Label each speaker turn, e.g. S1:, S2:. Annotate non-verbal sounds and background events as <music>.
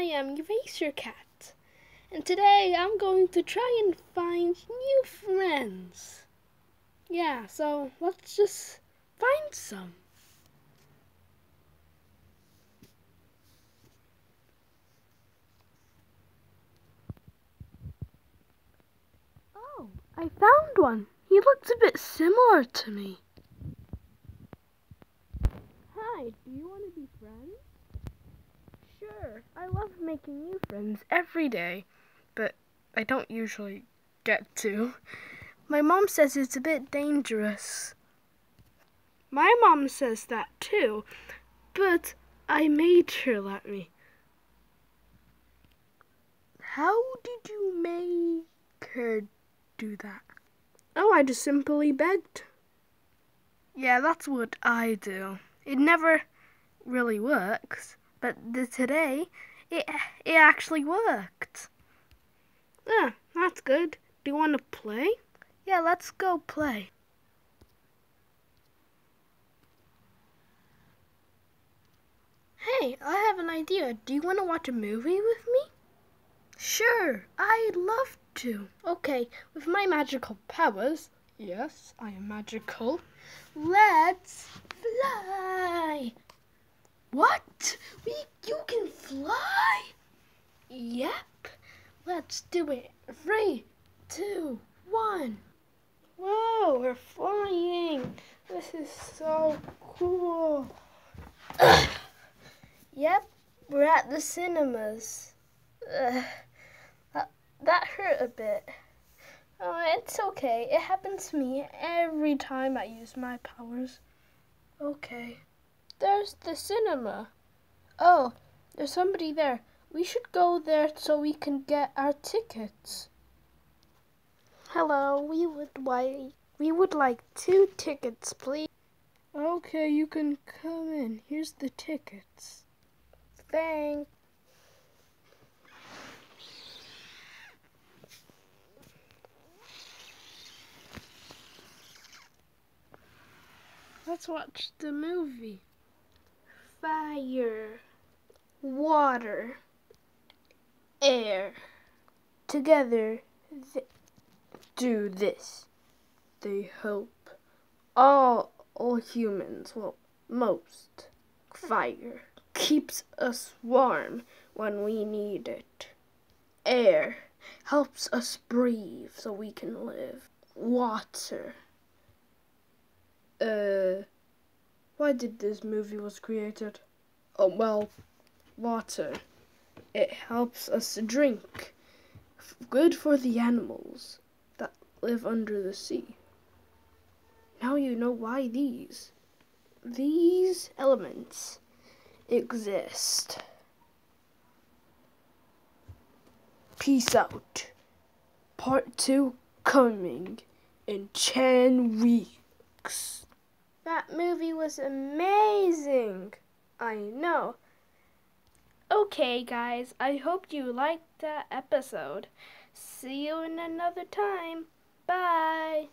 S1: I am Eraser Cat, and today I'm going to try and find new friends. Yeah, so let's just find some. Oh, I found one. He looks a bit similar to me. Hi, do you want to be friends? Sure, I love making new friends every day, but I don't usually get to. My mom says it's a bit dangerous. My mom says that too, but I made her let me. How did you make her do that? Oh, I just simply begged. Yeah, that's what I do. It never really works, but the, today it it actually worked. Yeah, that's good. Do you want to play? Yeah, let's go play. Hey, I have an idea. Do you want to watch a movie with me? Sure, I'd love to. Okay, with my magical powers, yes, I am magical, let's fly. What? We, you can fly? Yep. Let's do it. Three, two, one. Whoa, we're flying. This is so cool. <coughs> yep, we're at the cinemas. Uh, that, that hurt a bit. Oh, it's okay. It happens to me every time I use my powers. Okay. There's the cinema. Oh, there's somebody there. We should go there so we can get our tickets. Hello, we would like we would like two tickets, please. Okay, you can come in. Here's the tickets. Thanks. Let's watch the movie. Fire, water, air. Together, th- do this. They help all, all humans, well, most, fire keeps us warm when we need it. Air helps us breathe so we can live. Water uh, why did this movie was created? Oh, well, water. It helps us drink. Good for the animals that live under the sea. Now you know why these, these elements exist. Peace out. Part 2 coming in 10 weeks. That movie was amazing. I know. Okay, guys, I hope you liked that episode. See you in another time. Bye.